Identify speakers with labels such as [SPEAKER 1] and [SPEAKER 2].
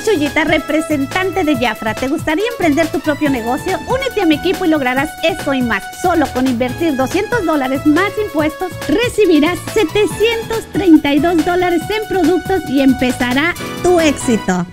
[SPEAKER 1] soy Chuyita, representante de Jafra. ¿Te gustaría emprender tu propio negocio? Únete a mi equipo y lograrás esto y más. Solo con invertir 200 dólares más impuestos, recibirás 732 dólares en productos y empezará tu éxito.